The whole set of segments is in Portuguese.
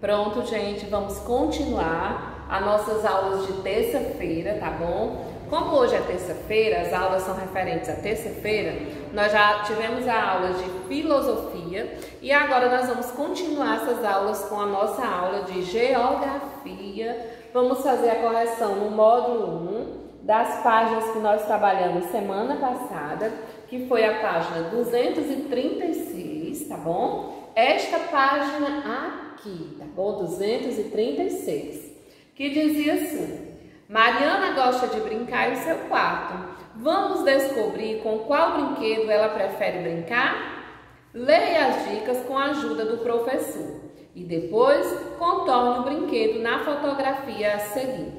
Pronto, gente, vamos continuar as nossas aulas de terça-feira, tá bom? Como hoje é terça-feira, as aulas são referentes à terça-feira, nós já tivemos a aula de filosofia e agora nós vamos continuar essas aulas com a nossa aula de geografia. Vamos fazer a correção no módulo 1 das páginas que nós trabalhamos semana passada, que foi a página 236, tá bom? Esta página aqui, tá bom? 236, que dizia assim: Mariana gosta de brincar em seu quarto. Vamos descobrir com qual brinquedo ela prefere brincar? Leia as dicas com a ajuda do professor e depois contorne o brinquedo na fotografia a seguir.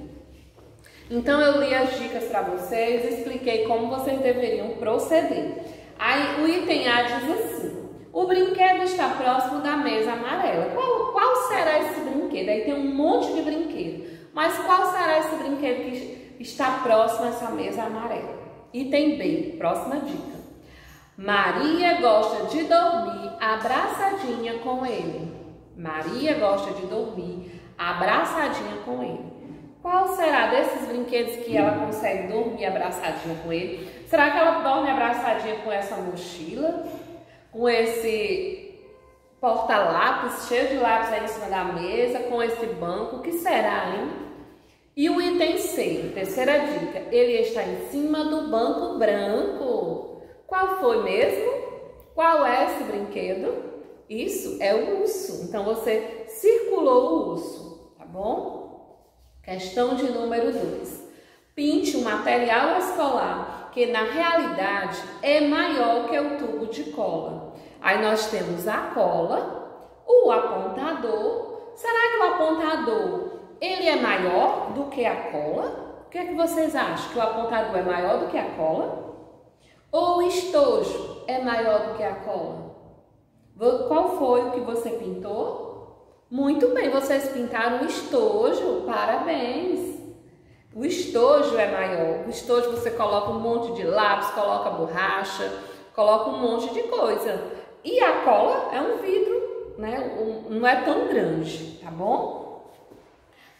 Então eu li as dicas para vocês, expliquei como vocês deveriam proceder. Aí o item A diz assim: o brinquedo está próximo da mesa amarela. Qual, qual será esse brinquedo? Aí tem um monte de brinquedo. Mas qual será esse brinquedo que está próximo a essa mesa amarela? Item B, próxima dica. Maria gosta de dormir abraçadinha com ele. Maria gosta de dormir abraçadinha com ele. Qual será desses brinquedos que ela consegue dormir abraçadinha com ele? Será que ela dorme abraçadinha com essa mochila? Com esse porta-lápis, cheio de lápis aí em cima da mesa, com esse banco? O que será, hein? E o item C, terceira dica, ele está em cima do banco branco. Qual foi mesmo? Qual é esse brinquedo? Isso é o urso. Então você circulou o urso, tá bom? Questão de número 2. Pinte um material escolar que na realidade é maior que o tubo de cola. Aí nós temos a cola, o apontador. Será que o apontador ele é maior do que a cola? O que é que vocês acham? Que o apontador é maior do que a cola? Ou o estojo é maior do que a cola? Qual foi o que você pintou? Muito bem, vocês pintaram estojo, parabéns! O estojo é maior. O estojo você coloca um monte de lápis, coloca borracha, coloca um monte de coisa. E a cola é um vidro, né? não é tão grande, tá bom?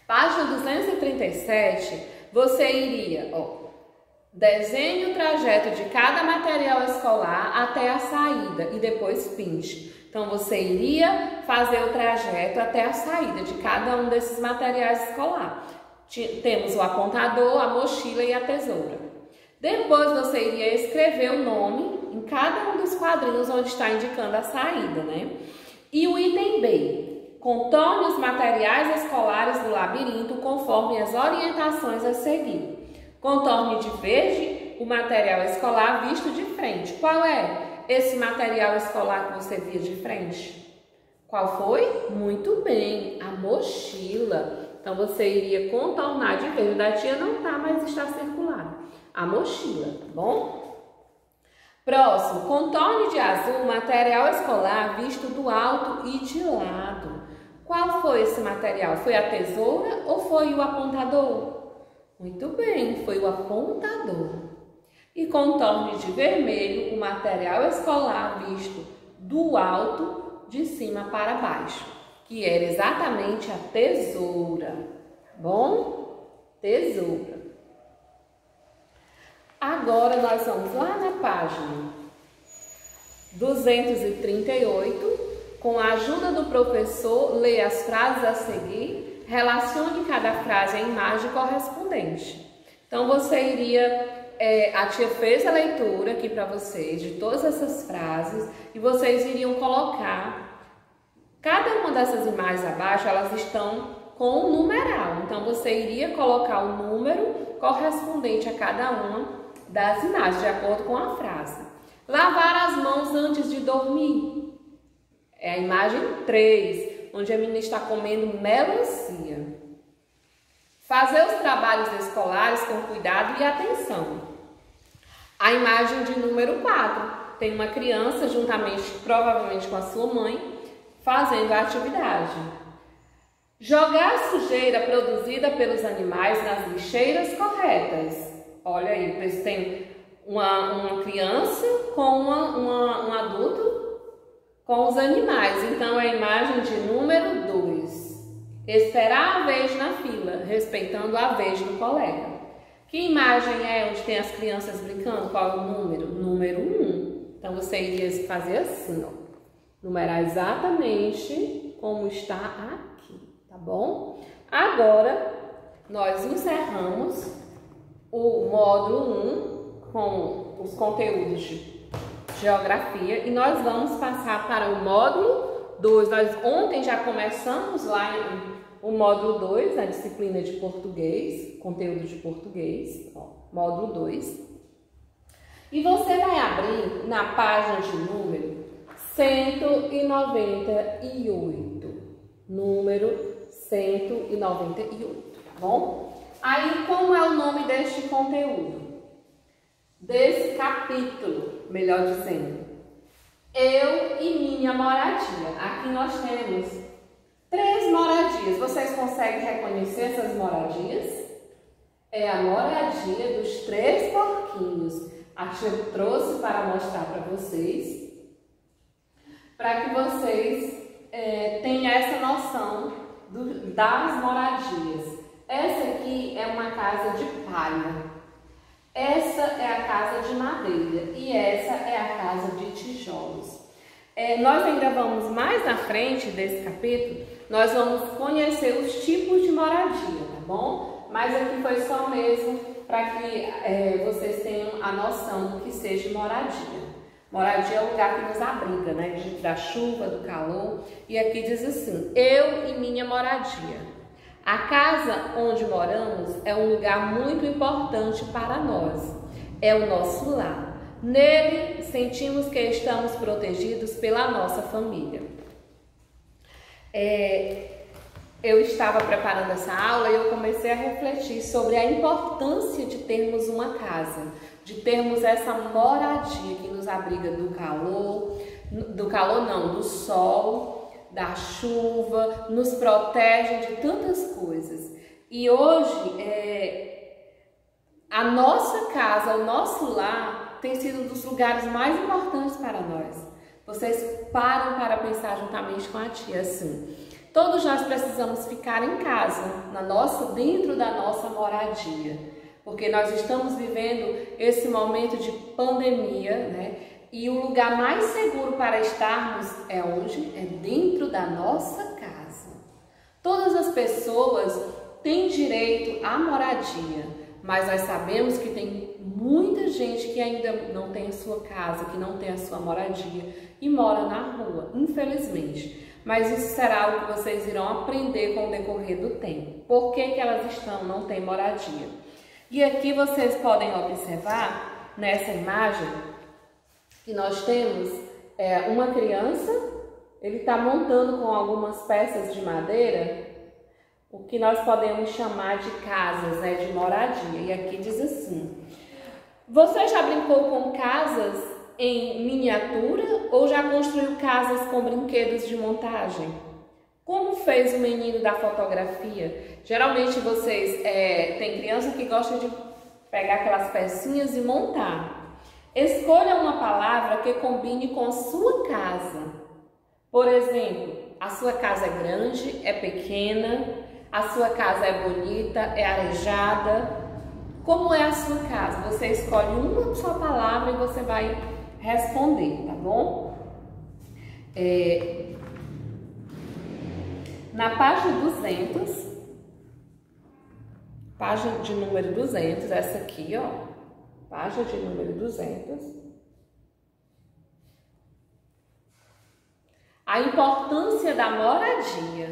Página 237, você iria, ó, desenhe o trajeto de cada material escolar até a saída e depois pinte. Então, você iria fazer o trajeto até a saída de cada um desses materiais escolar. Temos o apontador, a mochila e a tesoura. Depois, você iria escrever o nome em cada um dos quadrinhos onde está indicando a saída, né? E o item B, Contorne os materiais escolares do labirinto conforme as orientações a seguir. Contorne de verde o material escolar visto de frente. Qual é esse material escolar que você via de frente? Qual foi? Muito bem, a mochila. Então você iria contornar de verde. O da tia não está, mas está circular. A mochila, tá bom? Próximo, contorne de azul material escolar visto do alto e de lado. Qual foi esse material? Foi a tesoura ou foi o apontador? Muito bem, foi o apontador. E contorne de vermelho o material escolar visto do alto de cima para baixo, que era exatamente a tesoura. Tá bom? Tesoura. Agora nós vamos lá na página 238 com a ajuda do professor, leia as frases a seguir, relacione cada frase à imagem correspondente. Então você iria, é, a tia fez a leitura aqui para vocês de todas essas frases e vocês iriam colocar cada uma dessas imagens abaixo, elas estão com um numeral. Então você iria colocar o número correspondente a cada uma das imagens, de acordo com a frase. Lavar as mãos antes de dormir. É a imagem 3, onde a menina está comendo melancia. Fazer os trabalhos escolares com cuidado e atenção. A imagem de número 4 tem uma criança, juntamente, provavelmente com a sua mãe, fazendo a atividade. Jogar sujeira produzida pelos animais nas lixeiras corretas. Olha aí, tem uma, uma criança com uma, uma, um adulto com os animais. Então, é a imagem de número 2. Esperar a vez na fila, respeitando a vez do colega. Que imagem é onde tem as crianças brincando? Qual é o número? Número 1. Um. Então você iria fazer assim, ó. Numerar exatamente como está aqui, tá bom? Agora nós encerramos o módulo 1 com os conteúdos de geografia e nós vamos passar para o módulo 2. Nós ontem já começamos lá em o módulo 2, a disciplina de português, conteúdo de português, ó, módulo 2. E você vai abrir na página de número 198. Número 198, tá bom? Aí, como é o nome deste conteúdo? Desse capítulo, melhor dizendo. Eu e minha moradia. Aqui nós temos Três moradias. Vocês conseguem reconhecer essas moradias? É a moradia dos três porquinhos. A tia trouxe para mostrar para vocês, para que vocês é, tenham essa noção do, das moradias. Essa aqui é uma casa de palha. Essa é a casa de madeira e essa é a casa de tijolos. É, nós ainda vamos mais na frente desse capítulo nós vamos conhecer os tipos de moradia, tá bom? Mas aqui foi só mesmo para que é, vocês tenham a noção do que seja moradia. Moradia é o lugar que nos abriga, né? Da chuva, do calor. E aqui diz assim: Eu e minha moradia. A casa onde moramos é um lugar muito importante para nós. É o nosso lar. Nele sentimos que estamos protegidos pela nossa família. É, eu estava preparando essa aula e eu comecei a refletir sobre a importância de termos uma casa, de termos essa moradia que nos abriga do calor, do calor não, do sol, da chuva, nos protege de tantas coisas. E hoje é, a nossa casa, o nosso lar tem sido um dos lugares mais importantes para nós. Vocês param para pensar juntamente com a tia assim. Todos nós precisamos ficar em casa, na nossa, dentro da nossa moradia, porque nós estamos vivendo esse momento de pandemia, né? E o lugar mais seguro para estarmos é onde? É dentro da nossa casa. Todas as pessoas têm direito à moradia, mas nós sabemos que tem muita gente que ainda não tem a sua casa, que não tem a sua moradia e mora na rua, infelizmente. Mas isso será algo que vocês irão aprender com o decorrer do tempo. Por que, que elas estão, não têm moradia? E aqui vocês podem observar, nessa imagem, que nós temos é, uma criança, ele está montando com algumas peças de madeira o que nós podemos chamar de casas, né, de moradia. E aqui diz assim: Você já brincou com casas em miniatura ou já construiu casas com brinquedos de montagem? Como fez o menino da fotografia? Geralmente vocês é, tem criança que gosta de pegar aquelas pecinhas e montar. Escolha uma palavra que combine com sua casa. Por exemplo, a sua casa é grande, é pequena, a sua casa é bonita, é arejada. Como é a sua casa? Você escolhe uma só palavra e você vai responder, tá bom? É, na página 200, página de número 200, essa aqui, ó, página de número 200. A importância da moradia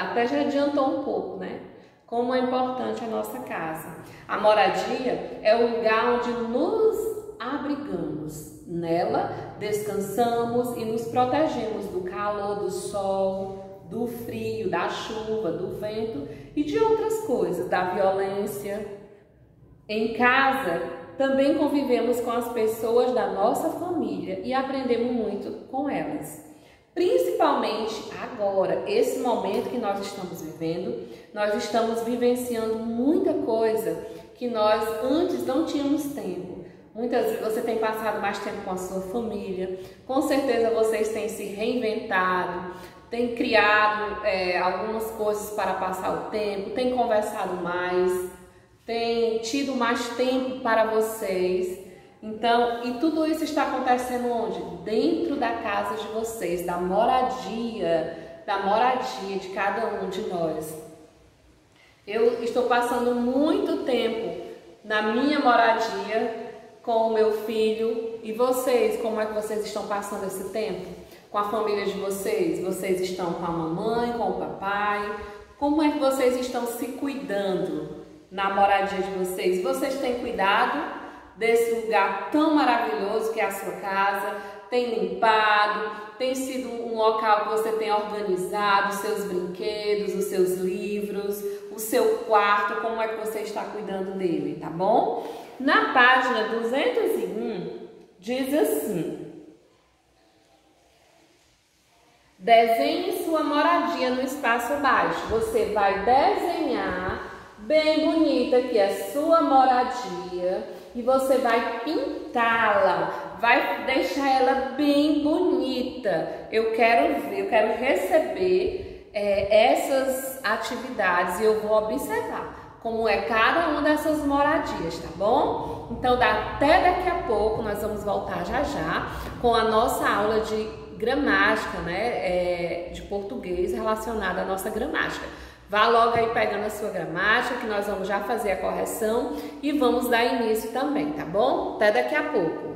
até já adiantou um pouco, né? Como é importante a nossa casa. A moradia é o lugar onde nos abrigamos. Nela descansamos e nos protegemos do calor, do sol, do frio, da chuva, do vento e de outras coisas, da violência. Em casa também convivemos com as pessoas da nossa família e aprendemos muito com elas. Principalmente agora, esse momento que nós estamos vivendo, nós estamos vivenciando muita coisa que nós antes não tínhamos tempo. Muitas vezes você tem passado mais tempo com a sua família, com certeza vocês têm se reinventado, tem criado é, algumas coisas para passar o tempo, tem conversado mais, tem tido mais tempo para vocês. Então, e tudo isso está acontecendo onde? Dentro da casa de vocês, da moradia, da moradia de cada um de nós. Eu estou passando muito tempo na minha moradia com o meu filho e vocês, como é que vocês estão passando esse tempo? Com a família de vocês? Vocês estão com a mamãe, com o papai? Como é que vocês estão se cuidando na moradia de vocês? Vocês têm cuidado? desse lugar tão maravilhoso que é a sua casa, tem limpado, tem sido um local que você tem organizado os seus brinquedos, os seus livros, o seu quarto, como é que você está cuidando dele, tá bom? Na página 201 diz assim: Desenhe sua moradia no espaço baixo. Você vai desenhar bem bonita aqui a sua moradia e você vai pintá-la, vai deixar ela bem bonita. Eu quero ver, eu quero receber é, essas atividades e eu vou observar como é cada uma dessas moradias, tá bom? Então, até daqui a pouco nós vamos voltar já já com a nossa aula de gramática, né, é, de português relacionada à nossa gramática. Vá logo aí pegando a sua gramática, que nós vamos já fazer a correção e vamos dar início também, tá bom? Até daqui a pouco.